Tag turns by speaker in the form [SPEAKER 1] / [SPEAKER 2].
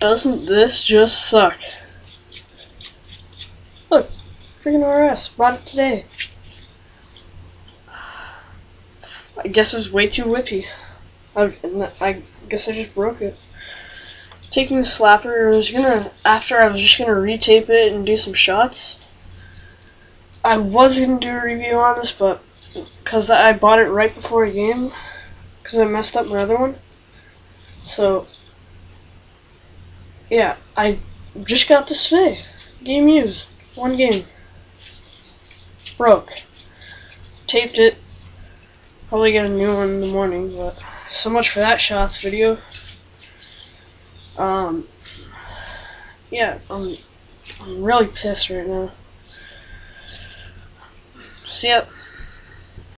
[SPEAKER 1] Doesn't this just suck? Look, freaking RS, bought it today. I guess it was way too whippy. I, I guess I just broke it. Taking the slapper, I was gonna, after I was just gonna retape it and do some shots. I was gonna do a review on this, but because I bought it right before a game, because I messed up my other one. So, yeah, I just got this today. Game used. One game. Broke. Taped it. Probably get a new one in the morning, but so much for that shots video. Um, yeah, I'm, I'm really pissed right now. See ya.